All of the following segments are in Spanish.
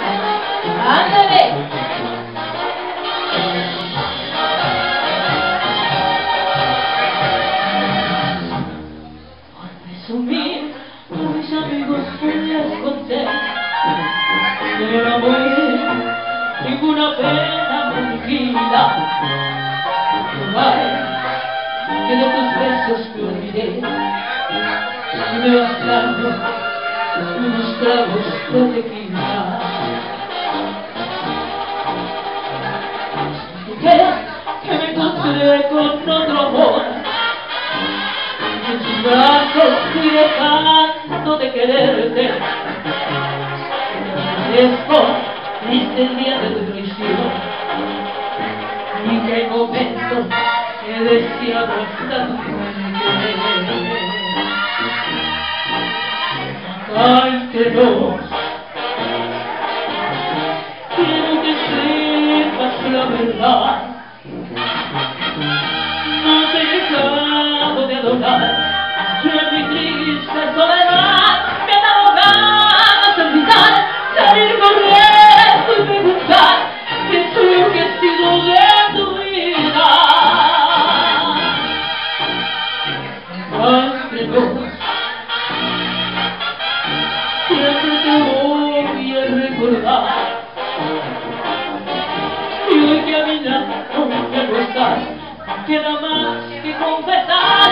Ándale. Por presumir, a mis amigos se les conté. De la muerte, ninguna pena fingida. Mal, que de tus besos me olvidé. Me bastaron unos tragos de tequila. Encontré con otro amor. En sus brazos fui dejando de quererte. Esto triste el día de tu traición. Y que hay momentos que deseado hasta tu Ay, que no quiero que sepas la verdad siempre te voy a recordar y hoy que a mi lado ya no estás queda más que confesar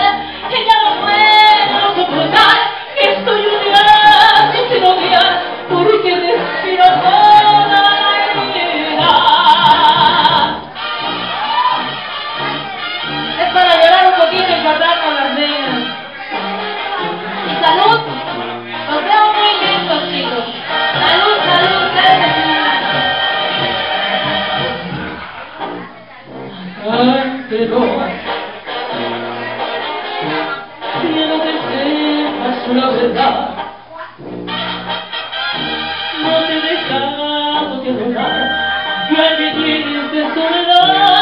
que ya no puedo soportar que estoy odiando sin odiar porque respiro toda la vida Es para llorar un poquito y cortarnos las venas. No quiero que sepas la verdad. No te he dejado de adorar y en mi triste soledad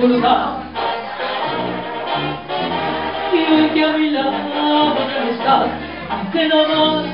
voy a recordar y hoy que a mi lado ya no estás que no más